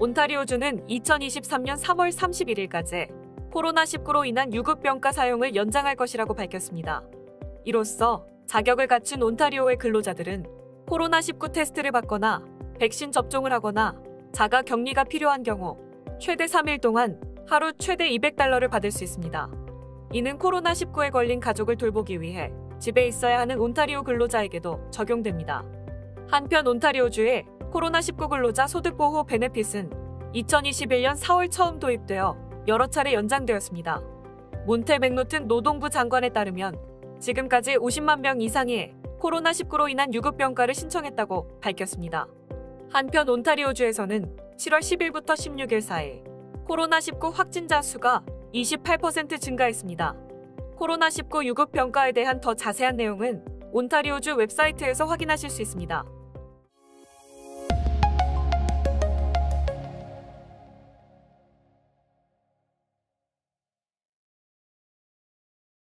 온타리오주는 2023년 3월 31일까지 코로나19로 인한 유급병가 사용을 연장할 것이라고 밝혔습니다. 이로써 자격을 갖춘 온타리오의 근로자들은 코로나19 테스트를 받거나 백신 접종을 하거나 자가 격리가 필요한 경우 최대 3일 동안 하루 최대 200달러를 받을 수 있습니다. 이는 코로나19에 걸린 가족을 돌보기 위해 집에 있어야 하는 온타리오 근로자에게도 적용됩니다. 한편 온타리오주의 코로나19 근로자 소득보호 베네핏은 2021년 4월 처음 도입되어 여러 차례 연장되었습니다. 몬테 맥노튼 노동부 장관에 따르면 지금까지 50만 명 이상이 코로나19로 인한 유급병가를 신청했다고 밝혔습니다. 한편 온타리오주에서는 7월 10일부터 16일 사이 코로나19 확진자 수가 28% 증가했습니다. 코로나19 유급병가에 대한 더 자세한 내용은 온타리오주 웹사이트에서 확인하실 수 있습니다.